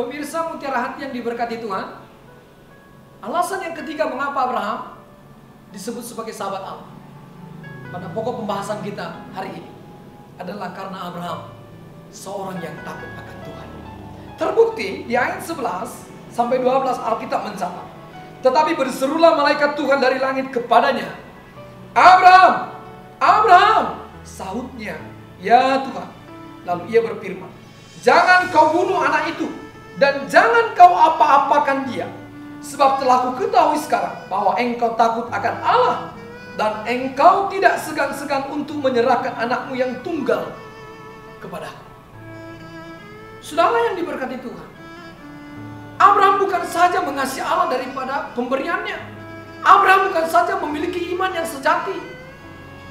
Pemirsa mutiara hati yang diberkati Tuhan, alasan yang ketiga mengapa Abraham disebut sebagai sahabat Allah. Pada pokok pembahasan kita hari ini adalah karena Abraham seorang yang takut akan Tuhan. Terbukti di ayat 11 sampai 12 Alkitab mencatat. Tetapi berserulah malaikat Tuhan dari langit kepadanya. Abraham, Abraham, sahutnya, ya Tuhan. Lalu ia berfirman, jangan kau bunuh anak itu dan jangan kau apa-apakan dia. Sebab telah ku ketahui sekarang bahwa engkau takut akan Allah dan engkau tidak segan-segan untuk menyerahkan anakmu yang tunggal kepadaku. Saudara yang diberkati Tuhan. Abraham bukan saja mengasihi Allah daripada pemberiannya. Abraham bukan saja memiliki iman yang sejati.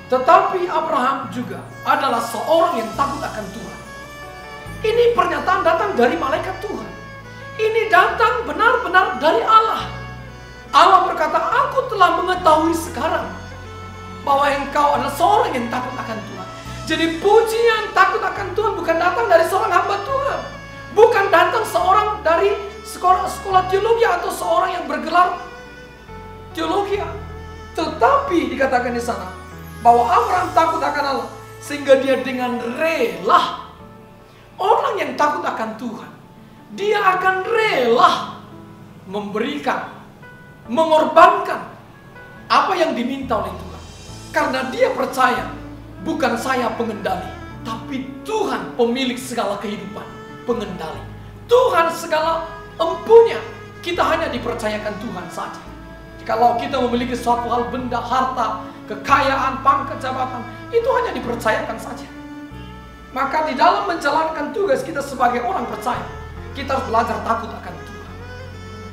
Tetapi Abraham juga adalah seorang yang takut akan Tuhan. Ini pernyataan datang dari malaikat Tuhan. Ini datang benar-benar dari Allah. Allah berkata, aku telah mengetahui sekarang bahwa engkau adalah seorang yang takut akan Tuhan. Jadi pujian takut akan Tuhan bukan datang dari seorang hamba Tuhan. Bukan datang seorang dari sekolah, sekolah teologi atau seorang yang bergelar teologi. Tetapi dikatakan di sana bahwa Abraham takut akan Allah sehingga dia dengan rela orang yang takut akan Tuhan dia akan rela memberikan mengorbankan apa yang diminta oleh Tuhan. Karena dia percaya bukan saya pengendali tapi Tuhan pemilik segala kehidupan pengendali. Tuhan segala empunya. Kita hanya dipercayakan Tuhan saja. Kalau kita memiliki suatu hal benda harta kekayaan pangkat jabatan itu hanya dipercayakan saja. Maka di dalam menjalankan tugas kita sebagai orang percaya, kita harus belajar takut akan Tuhan.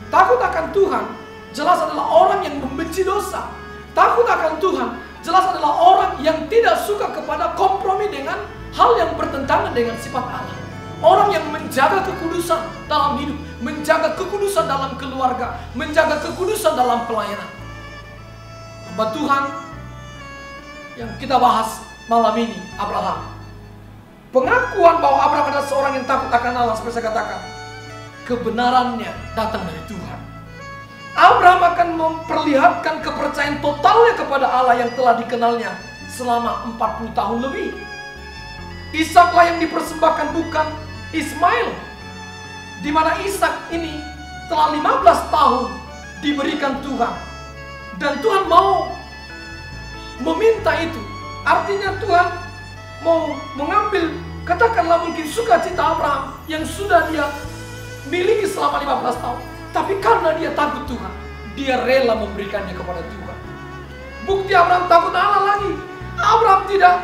Takut akan Tuhan jelas adalah orang yang membenci dosa. Takut akan Tuhan jelas adalah orang yang tidak suka kepada kompromi dengan hal yang bertentangan dengan sifat Allah. Orang yang menjaga kekudusan dalam hidup, menjaga kekudusan dalam keluarga, menjaga kekudusan dalam pelayanan. Hamba Tuhan yang kita bahas malam ini, Abraham. Pengakuan bahwa Abraham adalah seorang yang takut akan Allah, seperti saya katakan. Kebenarannya datang dari Tuhan. Abraham akan memperlihatkan kepercayaan totalnya kepada Allah yang telah dikenalnya selama 40 tahun lebih. Ishaklah yang dipersembahkan bukan Ismail. Di mana Ishak ini telah 15 tahun diberikan Tuhan. Dan Tuhan mau meminta itu. Artinya Tuhan mau mengambil katakanlah mungkin sukacita Abraham yang sudah dia miliki selama 15 tahun. Tapi karena dia takut Tuhan, dia rela memberikannya kepada Tuhan. Bukti Abraham takut Allah lagi. Abraham tidak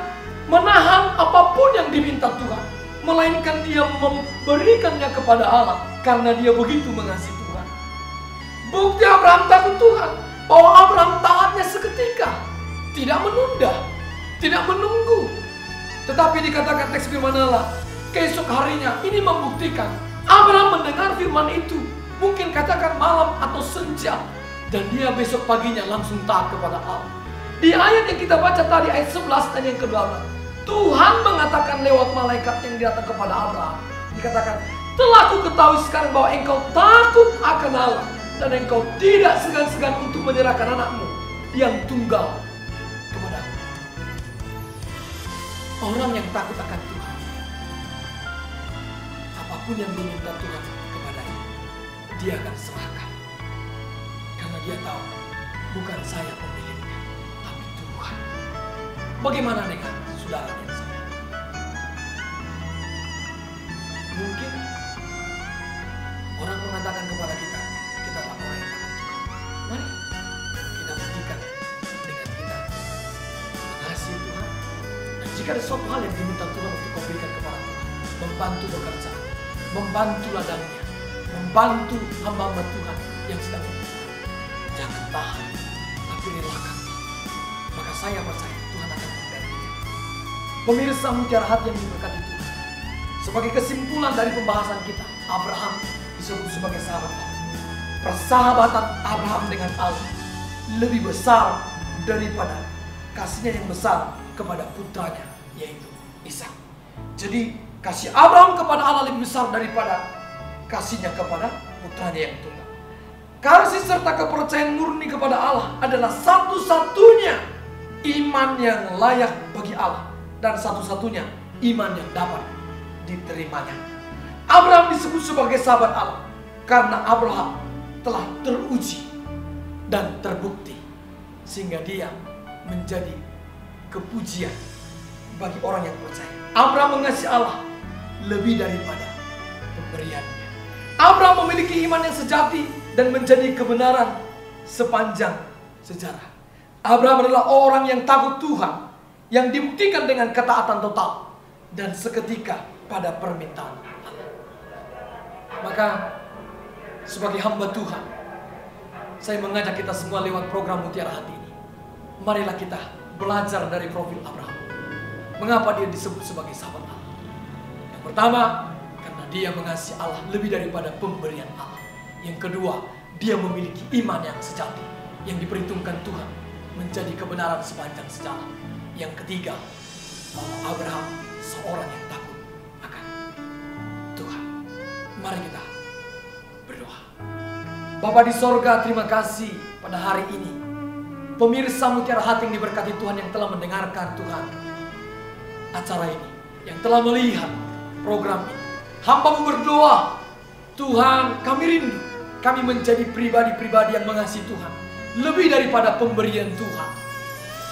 menahan apa pun yang diminta Tuhan. Melainkan dia memberikannya kepada Allah karena dia begitu mengasihi Tuhan. Bukti Abraham takut Tuhan. Bahwa Abraham taatnya seketika. Tidak menunda. Tidak menunggu. Tetapi dikatakan teks firman Allah. Keesok harinya ini membuktikan. Abraham mendengar firman itu. Mungkin katakan malam atau senja. Dan dia besok paginya langsung taat kepada Allah. Di ayat yang kita baca tadi ayat 11 dan yang kedua Tuhan mengatakan lewat malaikat yang datang kepada Abraham. Dikatakan, telah ku ketahui sekarang bahwa engkau takut akan Allah. Dan engkau tidak segan-segan untuk menyerahkan anakmu yang tunggal kepada aku. Orang yang takut akan Tuhan. Apa pun yang diminta Tuhan kepadanya, dia akan serahkan. Karena dia tahu, bukan saya pemiliknya, tapi Tuhan. Bagaimana dengan saudara dan saya? Mungkin orang mengatakan kepada kita, kita tak Tuhan. Mari kita buktikan dengan kita mengasihi Tuhan. Jika ada suatu hal yang diminta Tuhan untuk kau berikan kepada Tuhan, membantu bekerja, membantu ladangnya, membantu hamba-hamba Tuhan yang sedang bekerja. Jangan tahan, tapi relakan. Maka saya percaya Tuhan akan membantunya. Pemirsa mutiara hati yang diberkati Tuhan. Sebagai kesimpulan dari pembahasan kita, Abraham disebut sebagai sahabat Allah. Persahabatan Abraham dengan Allah lebih besar daripada kasihnya yang besar kepada putranya, yaitu Ishak. Jadi kasih Abraham kepada Allah lebih besar daripada kasihnya kepada putranya yang tunggal. Kasih serta kepercayaan murni kepada Allah adalah satu-satunya iman yang layak bagi Allah dan satu-satunya iman yang dapat diterimanya. Abraham disebut sebagai sahabat Allah karena Abraham telah teruji dan terbukti sehingga dia menjadi kepujian bagi orang yang percaya. Abraham mengasihi Allah lebih daripada pemberiannya. Abraham memiliki iman yang sejati dan menjadi kebenaran sepanjang sejarah. Abraham adalah orang yang takut Tuhan yang dibuktikan dengan ketaatan total dan seketika pada permintaan Allah. Maka sebagai hamba Tuhan, saya mengajak kita semua lewat program Mutiara Hati ini. Marilah kita belajar dari profil Abraham. Mengapa dia disebut sebagai sahabat? Yang pertama, karena dia mengasihi Allah lebih daripada pemberian Allah. Yang kedua, dia memiliki iman yang sejati yang diperhitungkan Tuhan menjadi kebenaran sepanjang sejarah. Yang ketiga, Abraham seorang yang takut akan Tuhan. Mari kita berdoa. Bapak di sorga, terima kasih pada hari ini. Pemirsa mutiara hati yang diberkati Tuhan yang telah mendengarkan Tuhan acara ini. Yang telah melihat program ini. Hamba berdoa, Tuhan kami rindu. Kami menjadi pribadi-pribadi yang mengasihi Tuhan. Lebih daripada pemberian Tuhan.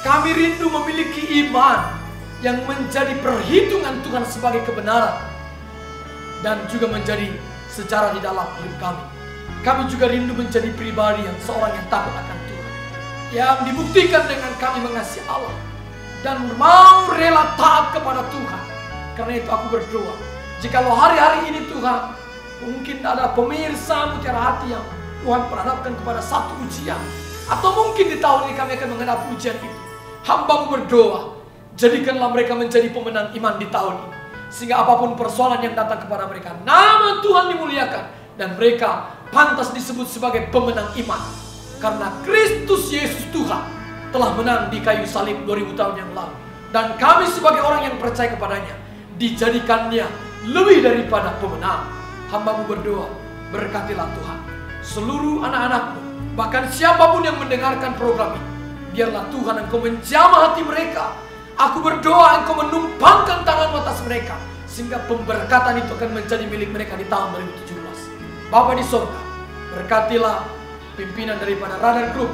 Kami rindu memiliki iman yang menjadi perhitungan Tuhan sebagai kebenaran dan juga menjadi sejarah di dalam hidup kami. Kami juga rindu menjadi pribadi yang seorang yang takut akan Tuhan. Yang dibuktikan dengan kami mengasihi Allah. Dan mau rela taat kepada Tuhan. Karena itu aku berdoa. Jikalau hari-hari ini Tuhan. Mungkin ada pemirsa mutiara hati yang Tuhan perhadapkan kepada satu ujian. Atau mungkin di tahun ini kami akan menghadapi ujian itu. Hamba berdoa, jadikanlah mereka menjadi pemenang iman di tahun ini. Sehingga apa pun persoalan yang datang kepada mereka, nama Tuhan dimuliakan. Dan mereka pantas disebut sebagai pemenang iman. Karena Kristus Yesus Tuhan telah menang di kayu salib 2000 tahun yang lalu. Dan kami sebagai orang yang percaya kepadanya, dijadikannya lebih daripada pemenang. Hambamu berdoa, berkatilah Tuhan. Seluruh anak-anakmu, bahkan siapa pun yang mendengarkan program ini, Biarlah Tuhan engkau menjamah hati mereka. Aku berdoa engkau menumpangkan tangan atas mereka. Sehingga pemberkatan itu akan menjadi milik mereka di tahun 2017. Bapak di surga, berkatilah pimpinan daripada Radar Group.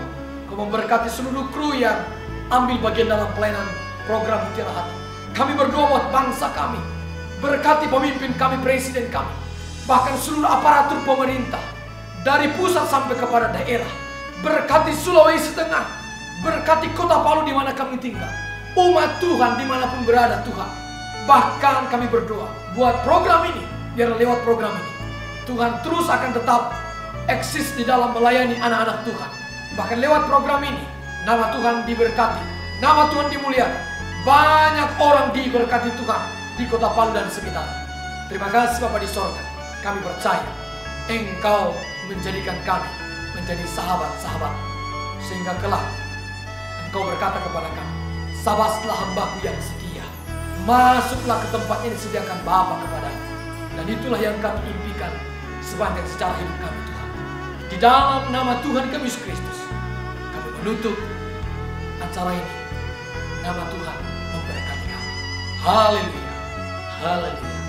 Kau memberkati seluruh kru yang ambil bagian dalam pelayanan program Mutiara Hati. Kami berdoa buat bangsa kami. Berkati pemimpin kami, presiden kami. Bahkan seluruh aparatur pemerintah. Dari pusat sampai kepada daerah. Berkati Sulawesi Tengah, Berkati kota Palu di mana kami tinggal. Umat Tuhan di mana pun berada Tuhan. Bahkan kami berdoa buat program ini. Biar lewat program ini. Tuhan terus akan tetap eksis di dalam melayani anak-anak Tuhan. Bahkan lewat program ini. Nama Tuhan diberkati. Nama Tuhan dimuliakan. Banyak orang diberkati Tuhan di kota Palu dan sekitar. Terima kasih Bapak di sorga. Kami percaya Engkau menjadikan kami menjadi sahabat-sahabat. Sehingga kelak Engkau berkata kepada kami, Sabaslah hambaku yang setia. Masuklah ke tempat yang disediakan Bapa kepada Dan itulah yang kami impikan sepanjang sejarah hidup kami Tuhan. Di dalam nama Tuhan kami Yesus Kristus, kami menutup acara ini. Nama Tuhan memberkati kami. Haleluya. Haleluya.